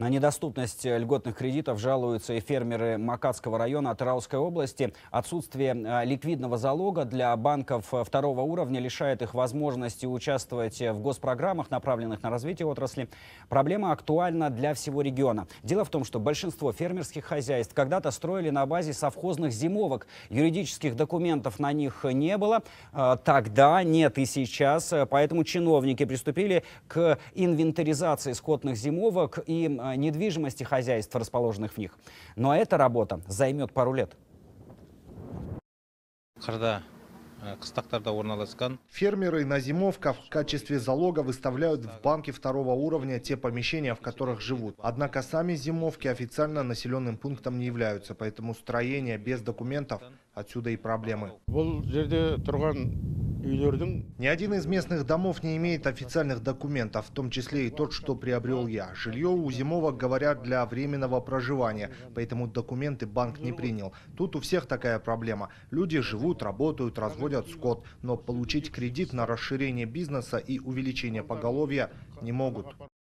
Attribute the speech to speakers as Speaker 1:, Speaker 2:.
Speaker 1: На недоступность льготных кредитов жалуются и фермеры Макатского района Атырауской области. Отсутствие э, ликвидного залога для банков второго уровня лишает их возможности участвовать в госпрограммах, направленных на развитие отрасли. Проблема актуальна для всего региона. Дело в том, что большинство фермерских хозяйств когда-то строили на базе совхозных зимовок. Юридических документов на них не было. Э, Тогда нет и сейчас. Поэтому чиновники приступили к инвентаризации скотных зимовок и э, недвижимости хозяйств, расположенных в них. Но эта работа займет пару лет.
Speaker 2: қырда э,
Speaker 3: Фермеры на зимовках в качестве залога выставляют в банки второго уровня те помещения, в которых живут. Однако сами зимовки официально населенным пунктом не являются, поэтому строение без документов отсюда и проблемы.
Speaker 4: бұл жерде тұрған үйлердің
Speaker 3: Ни один из местных домов не имеет официальных документов, в том числе и тот, что приобрел я. Жилье у зимовок, говорят, для временного проживания, поэтому документы банк не принял. Тут у всех такая проблема. Люди живут, работают, разводят скот, но получить кредит на расширение бизнеса и увеличение поголовья не могут.